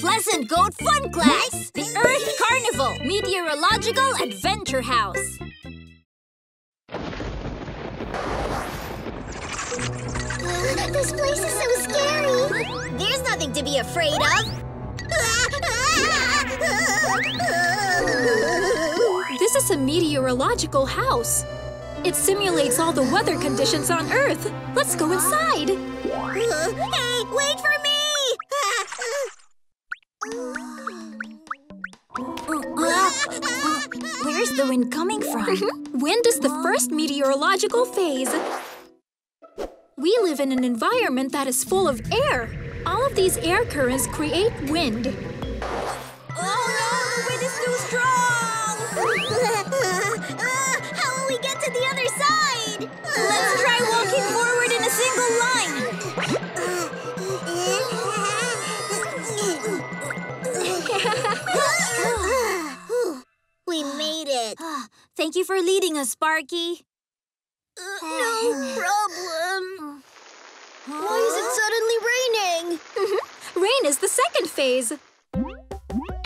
Pleasant Goat Fun Class! The Earth Carnival! Meteorological Adventure House! This place is so scary. There's nothing to be afraid of. This is a meteorological house. It simulates all the weather conditions on Earth. Let's go inside. hey, wait for me! Where's the wind coming from? Wind is the first meteorological phase. We live in an environment that is full of air. All of these air currents create wind. Too strong! Uh, how will we get to the other side? Let's try walking forward in a single line. we made it. Thank you for leading us, Sparky. Uh, no problem. Why is it suddenly raining? Rain is the second phase.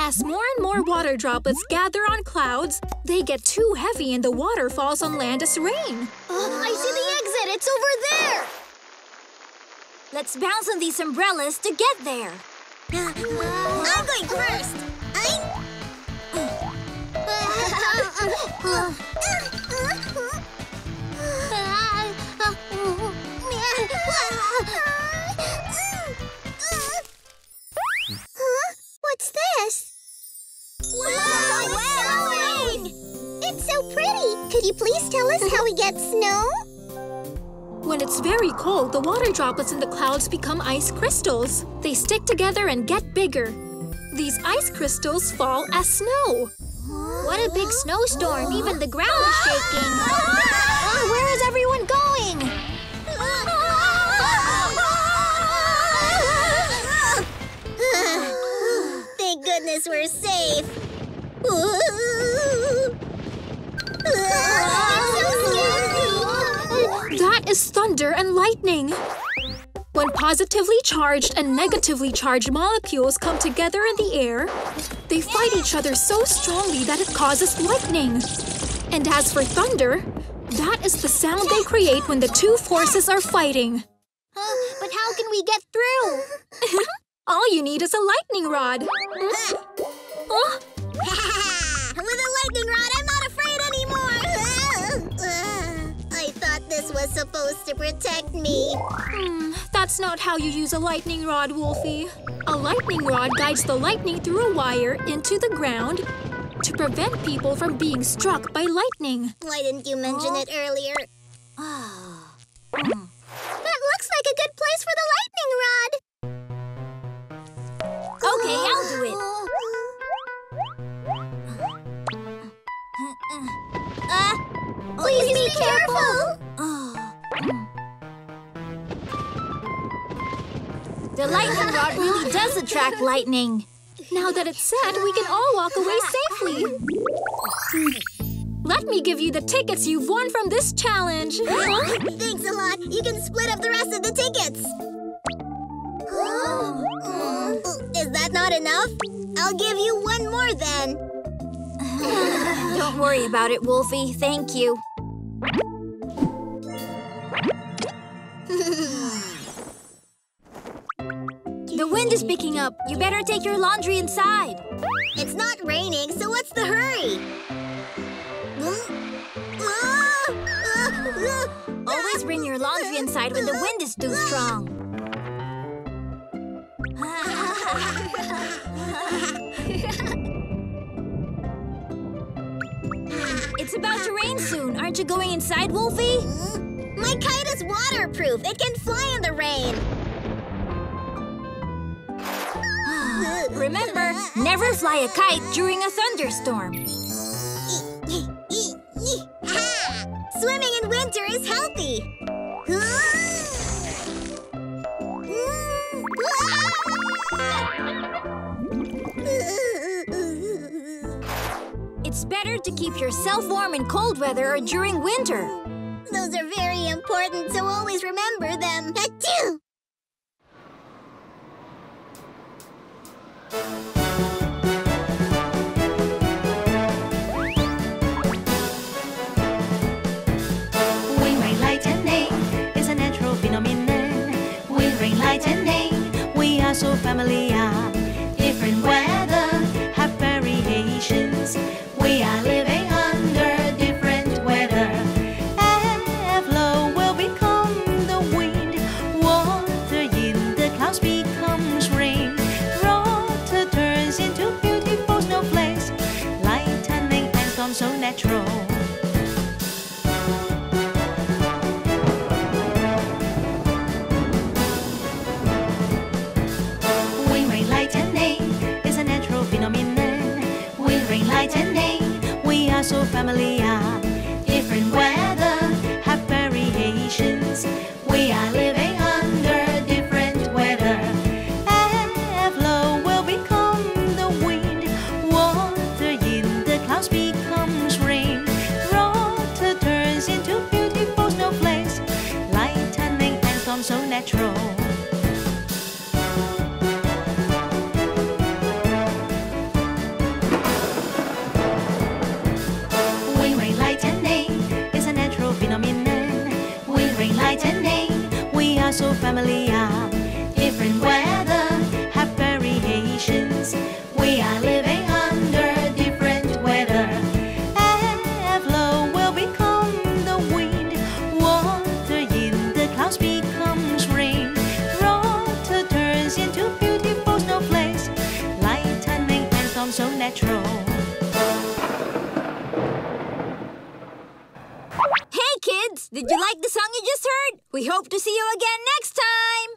As more and more water droplets gather on clouds, they get too heavy and the water falls on land as rain. Oh, I see the exit. It's over there. Let's bounce on these umbrellas to get there. Uh, I'm going first. I'm... Wow, snowing! It's so pretty. Could you please tell us how we get snow? When it's very cold, the water droplets in the clouds become ice crystals. They stick together and get bigger. These ice crystals fall as snow. What a big snowstorm! Even the ground is shaking. Ah, where is everyone going? Thank goodness we're safe. That is thunder and lightning. When positively charged and negatively charged molecules come together in the air, they fight each other so strongly that it causes lightning. And as for thunder, that is the sound they create when the two forces are fighting. Huh? But how can we get through? All you need is a lightning rod. Oh, lightning rod, I'm not afraid anymore. I thought this was supposed to protect me. hmm, that's not how you use a lightning rod, Wolffy. A lightning rod guides the lightning through a wire into the ground to prevent people from being struck by lightning. Why didn't you mention it earlier? That please be careful. The lightning rod really does attract lightning. Now that it's set, we can all walk away safely. Let me give you the tickets you've won from this challenge. Thanks a lot. You can split up the rest of the tickets. Is that not enough? I'll give you one more then. Don't worry about it, Wolffy. Thank you. The wind is picking up. You better take your laundry inside. It's not raining, so what's the hurry? Always bring your laundry inside when the wind is too strong. It's about to rain going inside, Wolffy? My kite is waterproof. It can fly in the rain. Remember, never fly a kite during a thunderstorm. Swimming in winter is healthy. It's better to keep yourself warm in cold weather or during winter. Those are very important, so always remember them. Achoo! Wind, lightning is a natural phenomenon. Wind, rain, lightning, we are so familiar. Different weather storms so rain, lightning is a natural phenomenon. Wind, rain, lightning, we are so familiar. So natural. Hey kids, did you like the song you just heard? We hope to see you again next time.